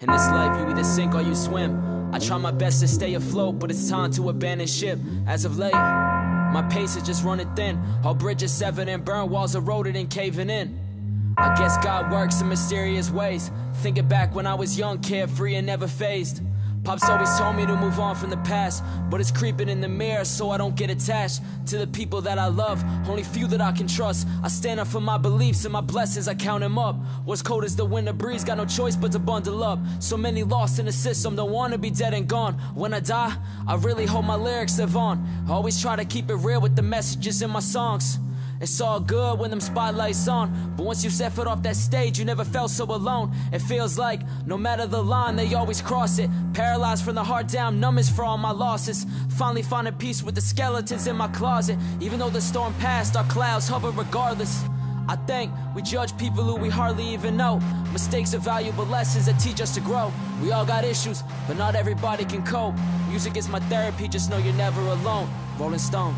this life, you either sink or you swim. I try my best to stay afloat, but it's time to abandon ship. As of late, my pace is just running thin. All bridges severed and burn walls eroded and caving in. I guess God works in mysterious ways. Thinking back when I was young, carefree and never phased. Pops always told me to move on from the past, but it's creeping in the mirror so I don't get attached to the people that I love. Only few that I can trust. I stand up for my beliefs and my blessings, I count them up. What's cold as the winter breeze, got no choice but to bundle up. So many lost in the system, don't wanna be dead and gone. When I die, I really hope my lyrics live on. I always try to keep it real with the messages in my songs. It's all good when them spotlights on, but once you set foot off that stage, you never felt so alone. It feels like no matter the line, they always cross it. Paralyzed from the heart down, numb as for all my losses. Finally finding peace with the skeletons in my closet. Even though the storm passed, our clouds hover regardless. I think we judge people who we hardly even know. Mistakes are valuable lessons that teach us to grow. We all got issues, but not everybody can cope. Music is my therapy, just know you're never alone. Rolling Stone.